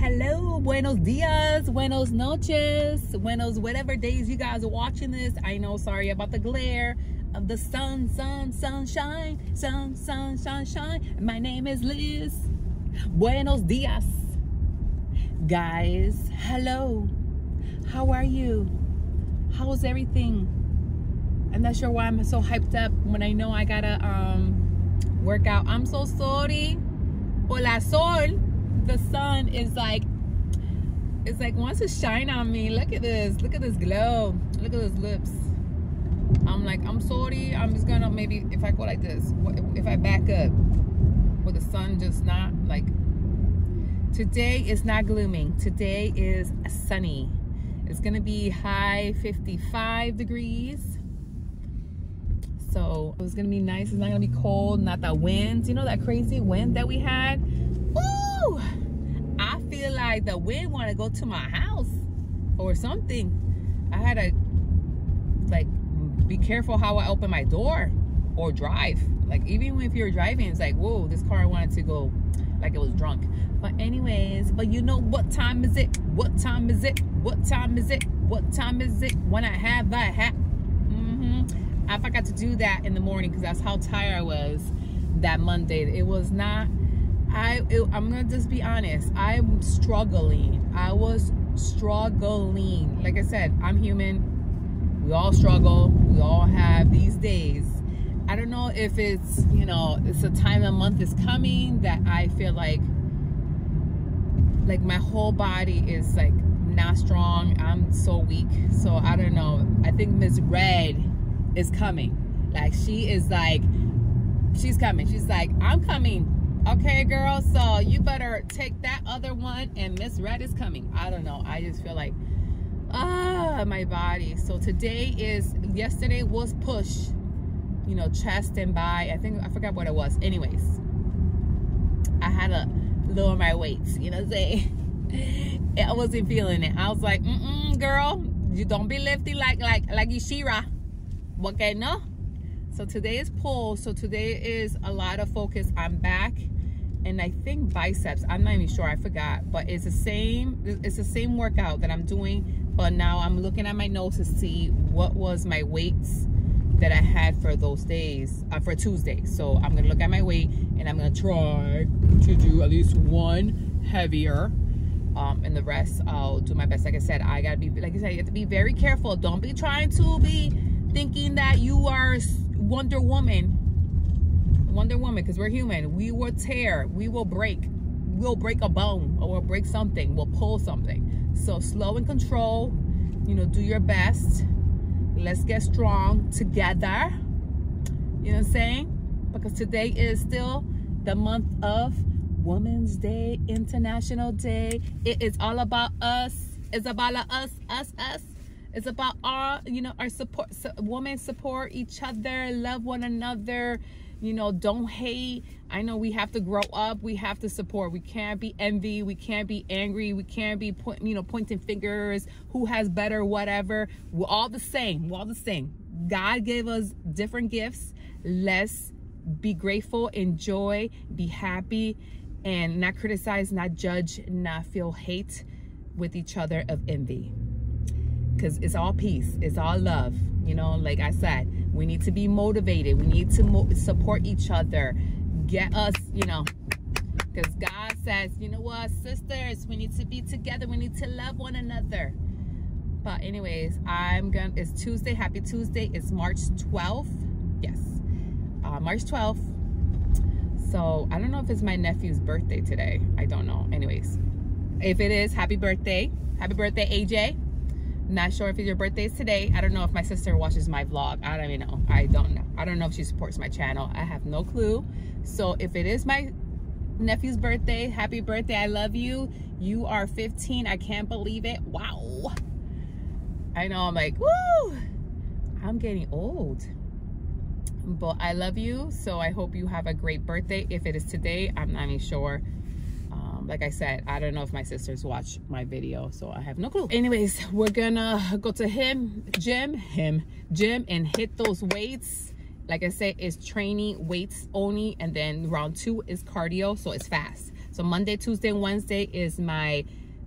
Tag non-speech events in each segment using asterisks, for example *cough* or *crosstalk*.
hello buenos dias buenos noches buenos whatever days you guys are watching this. I know sorry about the glare of the sun sun sunshine sun sun sunshine. My name is liz. Buenos dias. Guys hello. How are you? How's everything? I'm not sure why i'm so hyped up when i know i gotta um work out. I'm so sorry. Hola sol the sun is like it's like wants to shine on me. Look at this. Look at this glow. Look at those lips. I'm like i'm sorry. I'm just gonna maybe if i go like this if i back up with the sun just not like today is not glooming. Today is sunny. It's gonna be high 55 degrees. So it's gonna be nice. It's not gonna be cold not that wind. You know that crazy wind that we had I feel like the wind want to go to my house or something. I had to like be careful how I open my door or drive. Like even if you're driving, it's like, whoa, this car wanted to go like it was drunk. But anyways, but you know what time is it? What time is it? What time is it? What time is it? When I have that hat. Mm-hmm. I forgot to do that in the morning because that's how tired I was that Monday. It was not I I'm gonna just be honest. I'm struggling. I was struggling. Like I said, I'm human. We all struggle. We all have these days. I don't know if it's you know it's a time of month is coming that I feel like like my whole body is like not strong. I'm so weak. So I don't know. I think Miss Red is coming. Like she is like she's coming. She's like I'm coming Okay, girl, so you better take that other one and Miss Red is coming. I don't know. I just feel like, ah, my body. So today is, yesterday was push, you know, chest and by. I think, I forgot what it was. Anyways, I had to lower my weights, you know what I'm saying? *laughs* I wasn't feeling it. I was like, mm-mm, girl, you don't be lifting like, like, like Ishira. Okay, no? So today is pull. So today is a lot of focus on back and I think biceps. I'm not even sure. I forgot. But it's the same. It's the same workout that I'm doing. But now I'm looking at my notes to see what was my weights that I had for those days, uh, for Tuesday. So I'm going to look at my weight and I'm going to try to do at least one heavier. Um, and the rest I'll do my best. Like I said, I got to be, like I said, you have to be very careful. Don't be trying to be thinking that you are Wonder Woman Wonder Woman, because we're human. We will tear, we will break, we'll break a bone or we'll break something, we'll pull something. So slow and control, you know, do your best. Let's get strong together. You know what I'm saying? Because today is still the month of Women's Day, International Day. It is all about us. It's about us, us, us. It's about our, you know, our support. So women support each other, love one another, you know don't hate. I know we have to grow up we have to support. We can't be envy we can't be angry we can't be point, you know pointing fingers who has better whatever. We're all the same we're all the same. God gave us different gifts. Let's be grateful enjoy be happy and not criticize not judge not feel hate with each other of envy because it's all peace it's all love you know like i said we need to be motivated. We need to mo support each other. Get us, you know, because God says, you know what, sisters, we need to be together. We need to love one another. But anyways, I'm gonna, it's Tuesday. Happy Tuesday. It's March 12th. Yes, uh, March 12th. So I don't know if it's my nephew's birthday today. I don't know. Anyways, if it is, happy birthday. Happy birthday, AJ. Not sure if your birthday is today. I don't know if my sister watches my vlog. I don't even know. I don't know. I don't know if she supports my channel. I have no clue. So if it is my nephew's birthday, happy birthday. I love you. You are 15. I can't believe it. Wow. I know. I'm like, woo. I'm getting old. But I love you. So I hope you have a great birthday. If it is today, I'm not even sure like I said, I don't know if my sisters watch my video, so I have no clue. Anyways, we're gonna go to him, gym, him, gym, and hit those weights. Like I said, it's training weights only, and then round two is cardio, so it's fast. So Monday, Tuesday, and Wednesday is my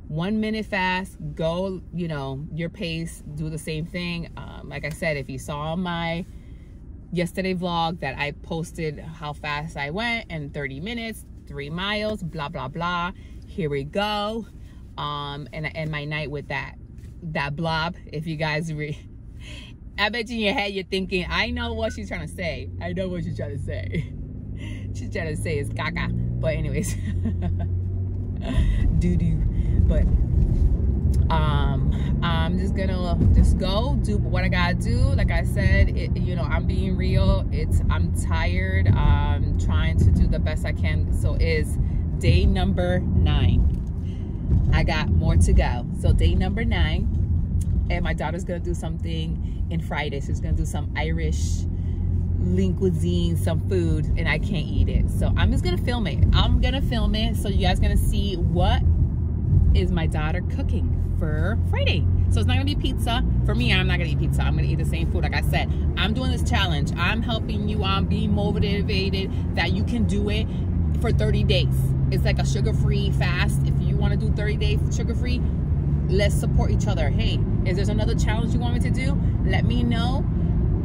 one minute fast. Go, you know, your pace. Do the same thing. Um, like I said, if you saw my yesterday vlog that I posted how fast I went in 30 minutes, three miles, blah, blah, blah. Here we go. Um, and I end my night with that, that blob. If you guys re *laughs* I bet you in your head you're thinking, I know what she's trying to say. I know what she's trying to say. *laughs* she's trying to say is caca. But anyways, *laughs* doo doo. But um, I'm just gonna just go do what I gotta do. Like I said, it, you know, I'm being real. It's I'm tired. I'm trying to do the best I can. So is day number nine. I got more to go. So day number nine and my daughter's gonna do something in Friday. She's gonna do some Irish lean cuisine, some food, and I can't eat it. So I'm just gonna film it. I'm gonna film it so you guys gonna see what is my daughter cooking for Friday. So it's not gonna be pizza. For me, I'm not gonna eat pizza. I'm gonna eat the same food. Like I said, I'm doing this challenge. I'm helping you. I'm being motivated that you can do it for 30 days. It's like a sugar-free fast. If you wanna do 30 days sugar-free, let's support each other. Hey, is there another challenge you want me to do? Let me know.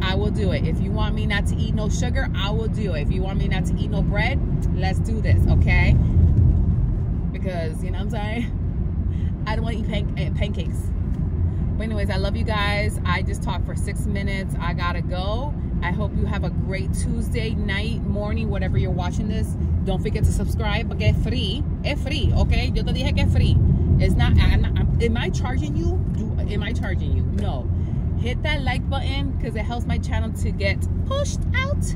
I will do it. If you want me not to eat no sugar, I will do it. If you want me not to eat no bread, let's do this, okay? Because, you know what I'm saying? I don't want to eat pan eh, pancakes. But anyways, I love you guys. I just talked for six minutes. I gotta go. I hope you have a great Tuesday night, morning, whatever you're watching this. Don't forget to subscribe porque es free. Es free, okay? Yo te dije que es free. It's not, I'm not I'm, am I charging you? Do, am I charging you? No. Hit that like button because it helps my channel to get pushed out.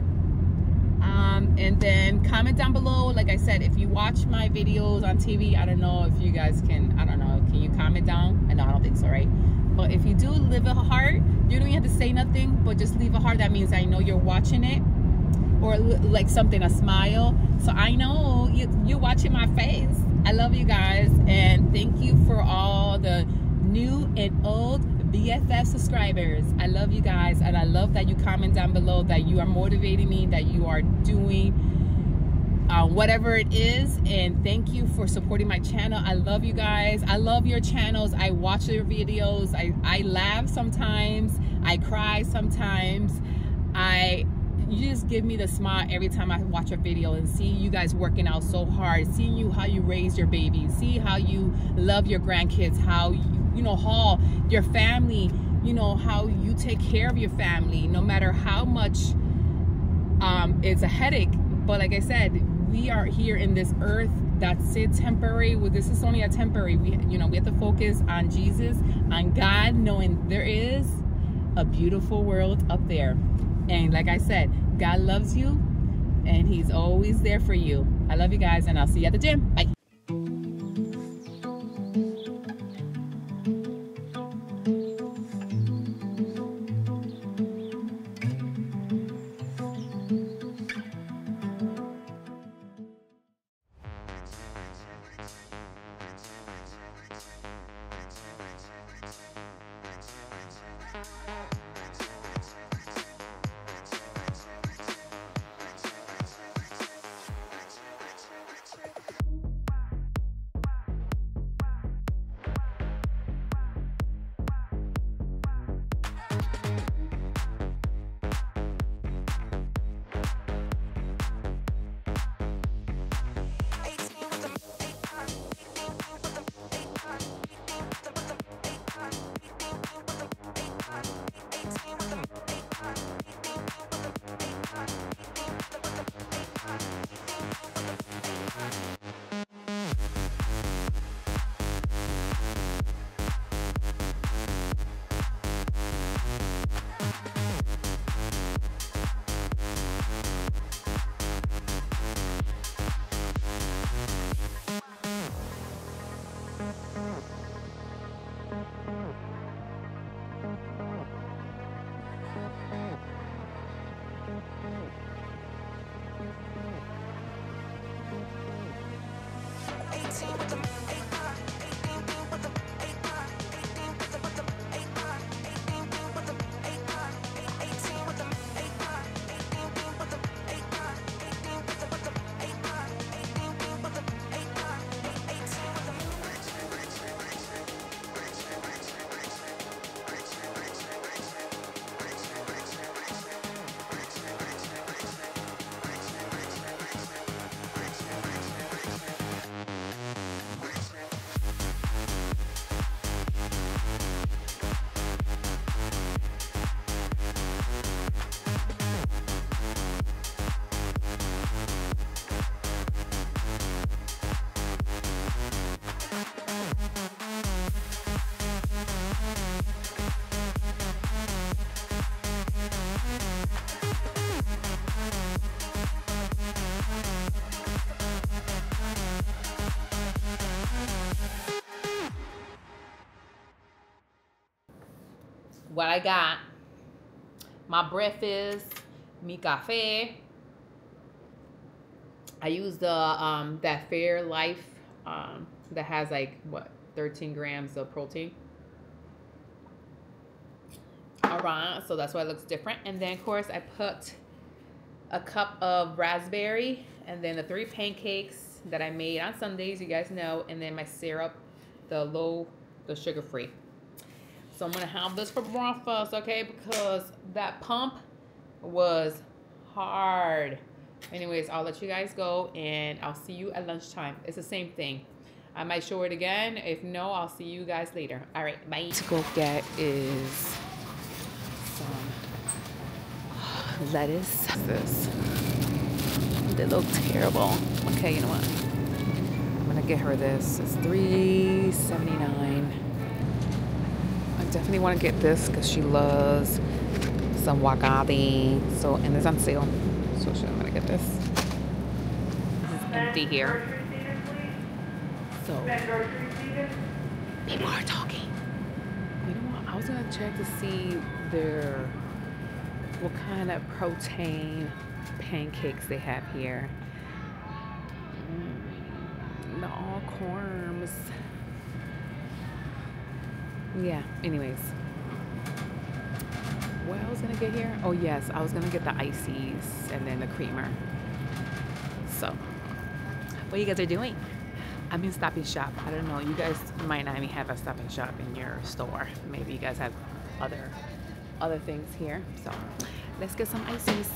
Um, and then comment down below. Like I said, if you watch my videos on TV, I don't know if you guys can, I don't know, can you comment down? I know, I don't think so, right? But if you do leave a heart, you don't even have to say nothing, but just leave a heart. That means I know you're watching it or like something, a smile. So I know you, you're watching my face. I love you guys and thank you for all the new and old BFF subscribers. I love you guys and I love that you comment down below that you are motivating me, that you are doing uh, whatever it is and thank you for supporting my channel. I love you guys. I love your channels. I watch your videos. I i laugh sometimes. I cry sometimes. I you just give me the smile every time I watch a video and see you guys working out so hard, seeing you how you raise your baby, see how you love your grandkids, how you, you know, how your family, you know, how you take care of your family, no matter how much um, it's a headache. But like I said, we are here in this earth that's it temporary. Well, this is only a temporary. We, you know, we have to focus on Jesus, on God, knowing there is a beautiful world up there. And like I said, God loves you and he's always there for you. I love you guys and I'll see you at the gym. Bye. What I got. My breakfast, mi cafe. I use the um that Fairlife um that has like what 13 grams of protein. All right, so that's why it looks different. And then of course I put a cup of raspberry and then the three pancakes that I made on Sundays, you guys know, and then my syrup, the low, the sugar free. So I'm gonna have this for breakfast, okay? Because that pump was hard. Anyways, I'll let you guys go and I'll see you at lunchtime. It's the same thing. I might show it again. If no, I'll see you guys later. All right, bye. To go get is some lettuce. This. They look terrible. Okay, you know what? I'm gonna get her this. It's $3.79. I definitely want to get this because she loves some wagati. So, and it's on sale. So I'm gonna get this. This is empty here. So people are talking. You know what? I was gonna check to see their what kind of protein pancakes they have here. Mm, all corns. Yeah, anyways. What I was gonna get here? Oh yes, I was gonna get the ices and then the creamer. So, what you guys are doing? I'm in Stop and Shop. I don't know. You guys might not even have a Stop and Shop in your store. Maybe you guys have other other things here. So let's get some ices.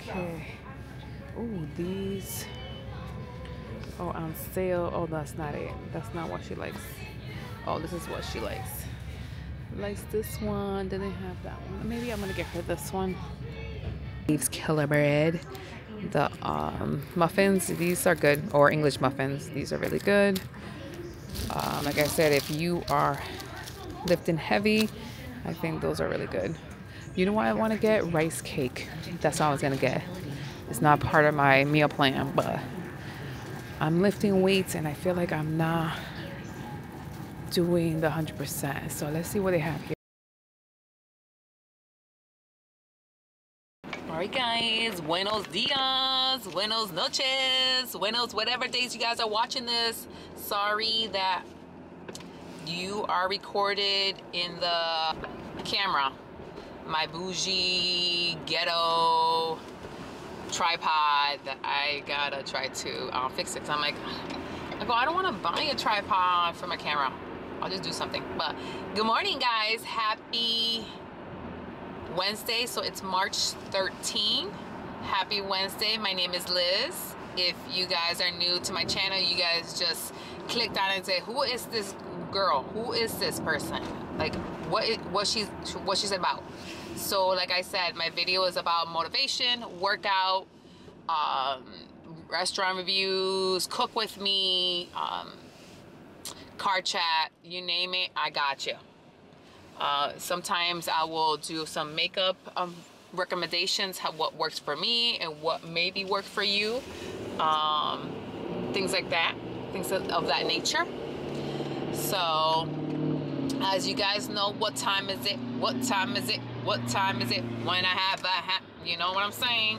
Okay. Oh, these. Oh, on sale. Oh, that's not it. That's not what she likes. Oh, this is what she likes. Likes this one. Didn't have that one. Maybe I'm gonna get her this one. Dave's Killer Bread. The um, muffins. These are good. Or English muffins. These are really good. Um, like I said, if you are lifting heavy, I think those are really good. You know what I want to get? Rice cake. That's all I was to get. It's not part of my meal plan, but I'm lifting weights and I feel like I'm not doing the 100%. So let's see what they have here. Alright guys, buenos dias, buenos noches, buenos whatever days you guys are watching this. Sorry that you are recorded in the camera. My bougie ghetto tripod that I gotta try to uh, fix it. So I'm like, I go, I don't wanna buy a tripod for my camera. I'll just do something. But good morning guys, happy Wednesday, so it's March 13. Happy Wednesday. My name is Liz. If you guys are new to my channel, you guys just clicked on and say, who is this girl? Who is this person? Like, what is, what she's what she's about? So, like I said, my video is about motivation, workout, um, restaurant reviews, cook with me, um, car chat, you name it, I got you. Uh, sometimes I will do some makeup um, recommendations, how, what works for me and what maybe work for you. Um, things like that, things of, of that nature. So, as you guys know, what time is it? What time is it? What time is it? When I have a hat, you know what I'm saying?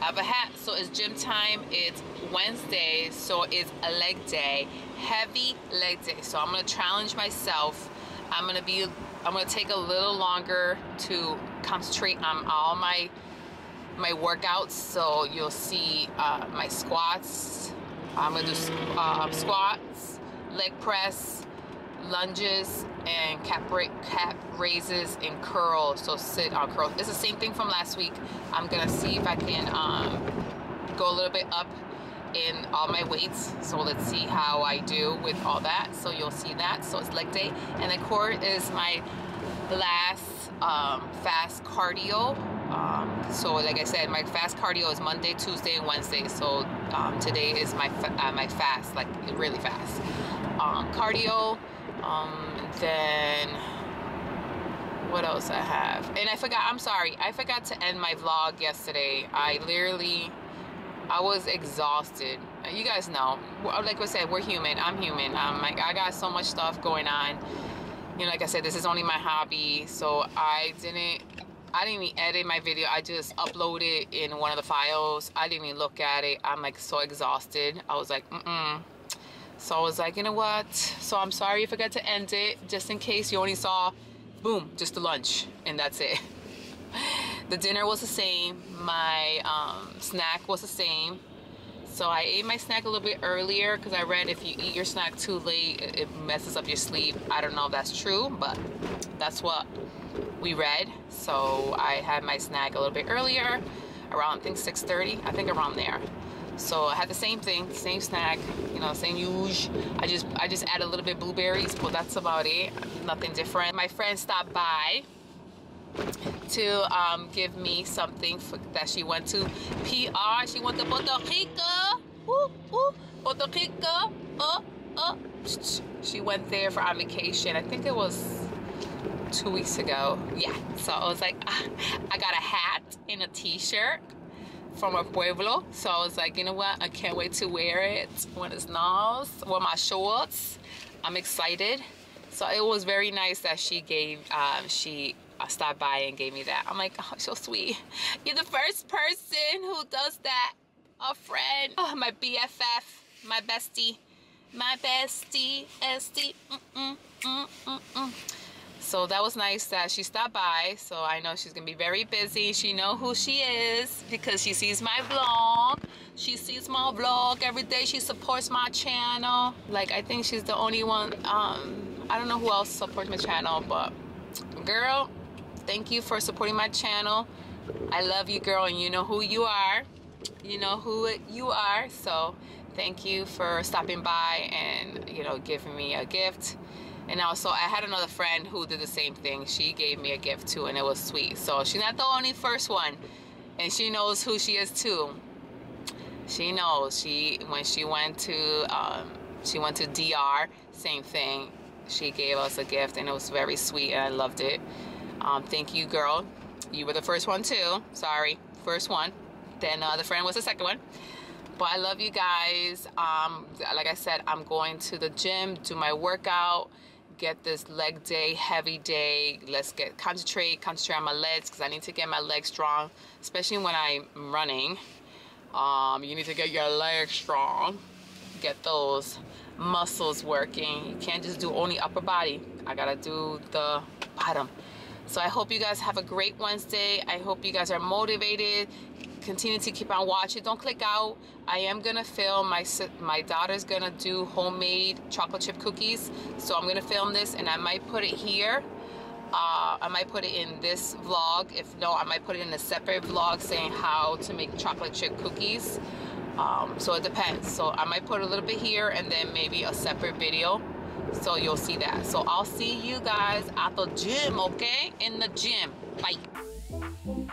I have a hat, so it's gym time. It's Wednesday, so it's a leg day, heavy leg day. So I'm gonna challenge myself. I'm gonna be I'm gonna take a little longer to concentrate on all my my workouts. So you'll see uh, my squats. I'm gonna do uh, squats, leg press, lunges, and cap, cap raises and curls. So sit on curls. It's the same thing from last week. I'm gonna see if I can um, go a little bit up in all my weights. So let's see how I do with all that. So you'll see that. So it's leg day. And the core is my last um, fast cardio. Um, so like I said, my fast cardio is Monday, Tuesday, and Wednesday. So um, today is my uh, my fast, like really fast um, cardio. Um, then what else I have? And I forgot. I'm sorry. I forgot to end my vlog yesterday. I literally I was exhausted. you guys know. Like I said, we're human. I'm human. Um, like I got so much stuff going on. You know, like I said, this is only my hobby, so I didn't. I didn't even edit my video. I just uploaded in one of the files. I didn't even look at it. I'm like so exhausted. I was like, mm-mm. So I was like, you know what? So I'm sorry I got to end it, just in case you only saw, boom, just the lunch, and that's it. *laughs* the dinner was the same. My um, snack was the same. So I ate my snack a little bit earlier because I read if you eat your snack too late, it messes up your sleep. I don't know if that's true, but that's what we read. So I had my snack a little bit earlier, around I think 6.30, I think around there. So I had the same thing, same snack, you know, same use. I just I just add a little bit blueberries, but that's about it. Nothing different. My friend stopped by to um, give me something for, that she went to PR. She went to Puerto Rico. Ooh, ooh, Puerto Rico. Oh, oh. She went there for on vacation. I think it was two weeks ago. Yeah. So I was like, ah, *laughs* I got a hat and a t-shirt from a pueblo. So I was like, you know what? I can't wait to wear it when it's nice. With my shorts. I'm excited. So it was very nice that she gave, um, she stopped by and gave me that. I'm like, oh, so sweet. You're the first person who does that. A friend. Oh, my BFF, my bestie, my bestie, bestie. Mm -mm, mm so that was nice that she stopped by. So I know she's gonna be very busy. She know who she is because she sees my vlog. She sees my vlog every day. She supports my channel. Like I think she's the only one. Um, I don't know who else supports my channel, but girl, thank you for supporting my channel i love you girl and you know who you are you know who you are so thank you for stopping by and you know giving me a gift and also I had another friend who did the same thing she gave me a gift too and it was sweet so she's not the only first one and she knows who she is too she knows she when she went to um, she went to DR same thing she gave us a gift and it was very sweet and I loved it um, thank you, girl. You were the first one too. Sorry, first one. Then uh, the friend was the second one. But I love you guys. Um, like I said, I'm going to the gym, do my workout, get this leg day, heavy day. Let's get concentrate, concentrate on my legs because I need to get my legs strong, especially when I'm running. Um, you need to get your legs strong. Get those muscles working. You can't just do only upper body. I gotta do the bottom. So I hope you guys have a great Wednesday. I hope you guys are motivated. Continue to keep on watching. Don't click out. I am gonna film. My my daughter's gonna do homemade chocolate chip cookies. So I'm gonna film this and I might put it here. Uh, I might put it in this vlog. If no, I might put it in a separate vlog saying how to make chocolate chip cookies. Um, so it depends. So I might put a little bit here and then maybe a separate video so you'll see that so i'll see you guys at the gym okay in the gym bye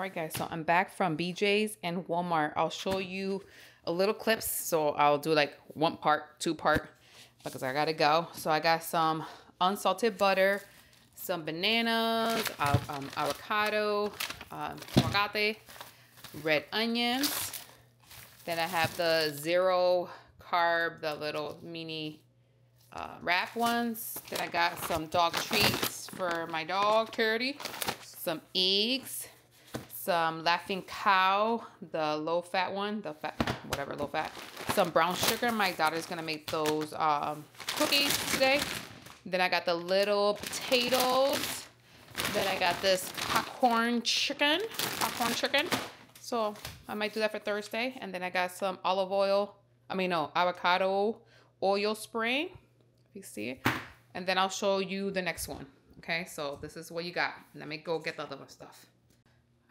all right guys so i'm back from bj's and walmart. I'll show you a little clips so i'll do like one part two part because i gotta go. So i got some unsalted butter some bananas um, avocado um, aguacate red onions. Then i have the zero carb the little mini uh, wrap ones. Then i got some dog treats for my dog Teddy some eggs some Laughing Cow, the low fat one, the fat, whatever, low fat. Some brown sugar. My daughter's going to make those um, cookies today. Then I got the little potatoes. Then I got this popcorn chicken. popcorn chicken. So I might do that for Thursday. And then I got some olive oil. I mean, no, avocado oil spray. If you see it. And then I'll show you the next one. Okay, so this is what you got. Let me go get the other stuff.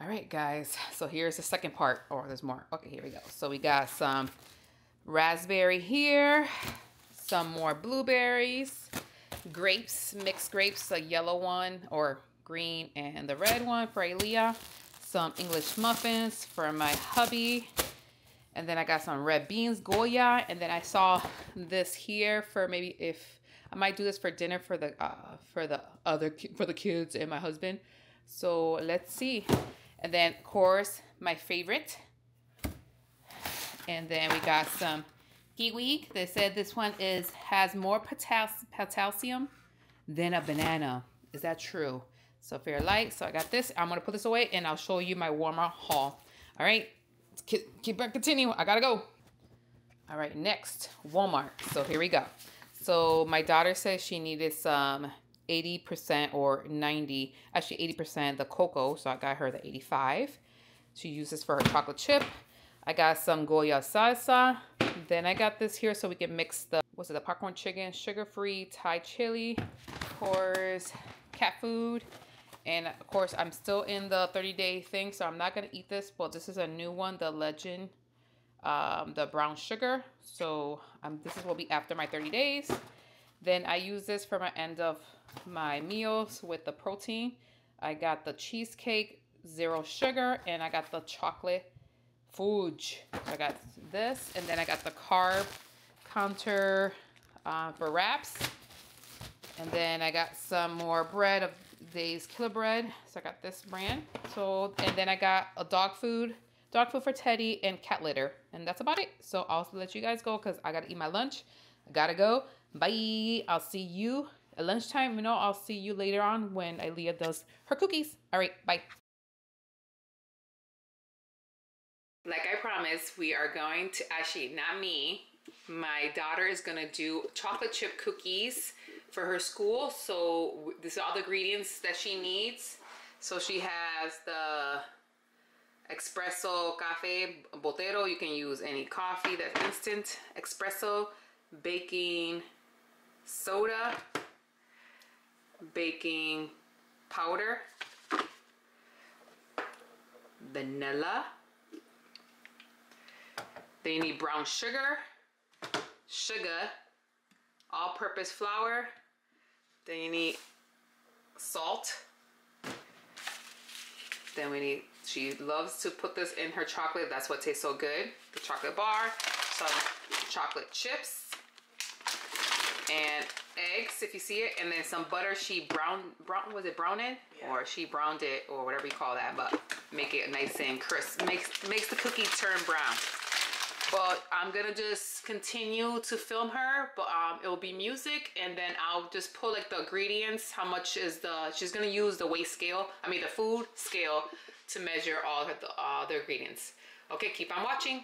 All right, guys. So here's the second part. Or oh, there's more. Okay, here we go. So we got some raspberry here. Some more blueberries. Grapes, mixed grapes, a yellow one or green and the red one for Aliyah. Some English muffins for my hubby. And then I got some red beans, Goya. And then I saw this here for maybe if I might do this for dinner for the uh, for the other for the kids and my husband. So let's see. And then of course my favorite. And then we got some kiwi. They said this one is has more potassium than a banana. Is that true? So Fairlife. So I got this. I'm gonna put this away and I'll show you my Walmart haul. All right, keep, keep continue. I gotta go. All right, next Walmart. So here we go. So my daughter says she needed some 80% or 90, actually 80% the cocoa. So I got her the 85. She uses for her chocolate chip. I got some Goya salsa. Then I got this here so we can mix the, what's it, the popcorn chicken, sugar-free Thai chili, of course, cat food. And of course, I'm still in the 30 day thing, so I'm not gonna eat this, but this is a new one, the Legend um, the brown sugar. So um, this is will be after my 30 days. Then I use this for my end of my meals with the protein. I got the cheesecake, zero sugar, and I got the chocolate fudge. So I got this, and then I got the carb counter uh, for wraps. And then I got some more bread of Dave's Killer Bread. So I got this brand. So, and then I got a dog food dog food for Teddy, and cat litter. And that's about it. So I'll let you guys go because I got to eat my lunch. I got to go. Bye. I'll see you at lunchtime. You know, I'll see you later on when Aliyah does her cookies. All right. Bye. Like I promised, we are going to, actually, not me, my daughter is to do chocolate chip cookies for her school. So this is all the ingredients that she needs. So she has the espresso Café Bustelo you can use any coffee that's instant espresso baking soda baking powder vanilla then you need brown sugar sugar all-purpose flour then you need salt then we need she loves to put this in her chocolate. That's what tastes so good. The chocolate bar, some chocolate chips, and eggs if you see it, and then some butter. She brown, brown was it browned yeah. or she browned it or whatever you call that, but make it nice and crisp. Makes makes the cookie turn brown. But I'm gonna just continue to film her, but um, it will be music, and then I'll just pull like the ingredients. How much is the? She's gonna use the weight scale. I mean the food scale to measure all the, uh, the ingredients. Okay, keep on watching.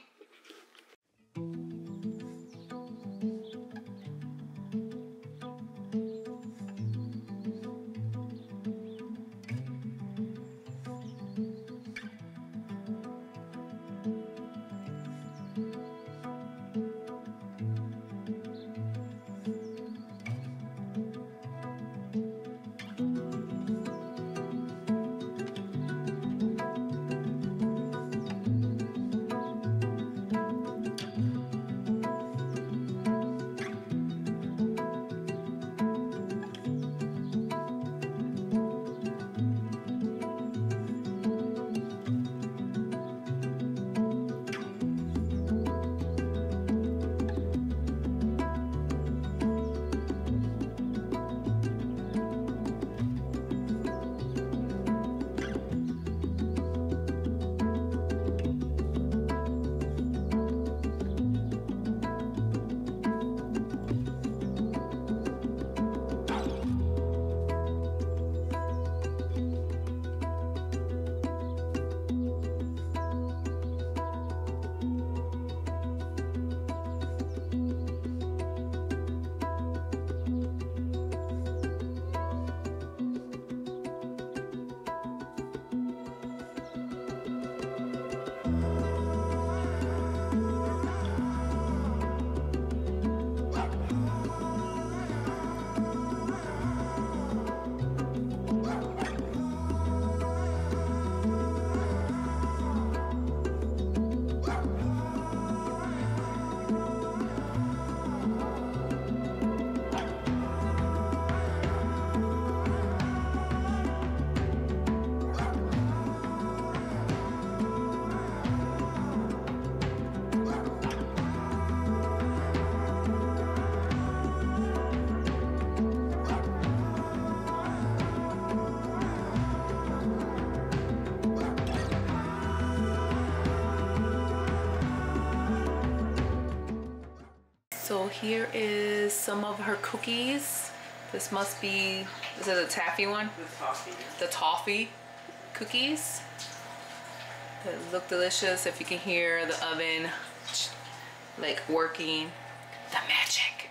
So here is some of her cookies. This must be, is it a taffy one? The toffee. The toffee cookies. They look delicious if you can hear the oven like working. The magic.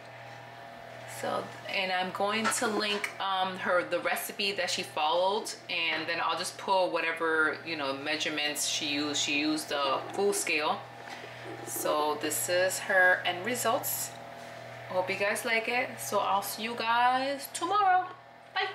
So, and I'm going to link um, her the recipe that she followed and then I'll just pull whatever, you know, measurements she used. She used the full scale. So this is her end results. Hope you guys like it. So I'll see you guys tomorrow. Bye.